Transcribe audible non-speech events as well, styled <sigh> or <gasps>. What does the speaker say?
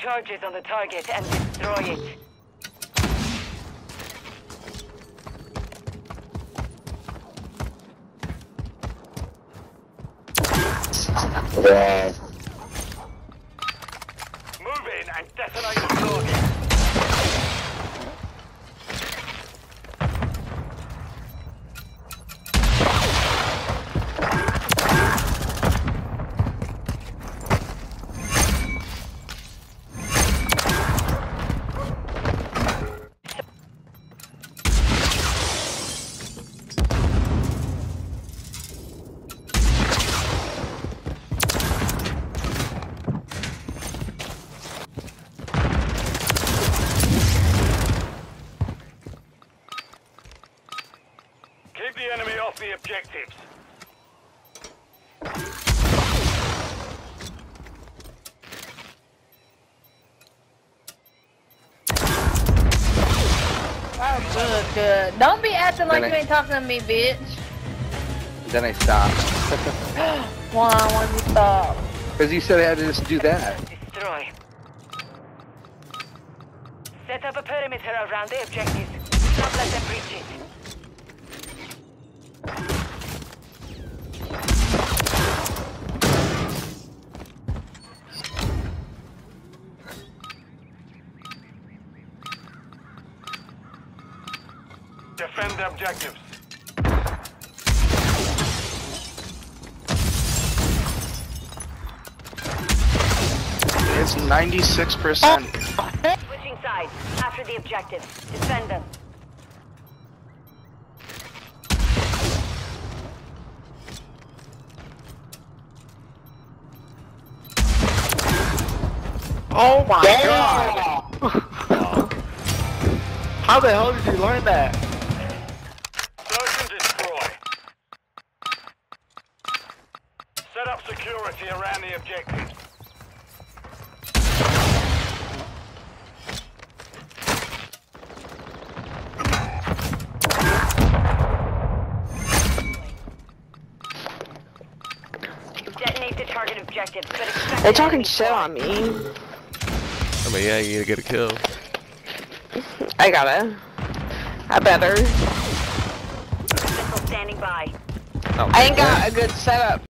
charges on the target and destroy it. Yeah. Move in and detonate the target. Keep the enemy off the objectives. Oh, good, good. Don't be acting like Then you I- ain't talking to me, bitch. Then I stopped. <gasps> Why why you stop? Because you said I had to just do that. Destroy. Set up a perimeter around the objectives. Do not let them breach Defend the objectives. It's 96%. Switching sides. After the objective. Defend them. Oh my god! <laughs> How the hell did you learn that? Search and destroy. Set up security around the objectives. Detonate the target objectives, They're talking shit on me. I mean, yeah, you gotta get a kill. I gotta. I better. Missile standing by. Oh, I ain't got a good setup.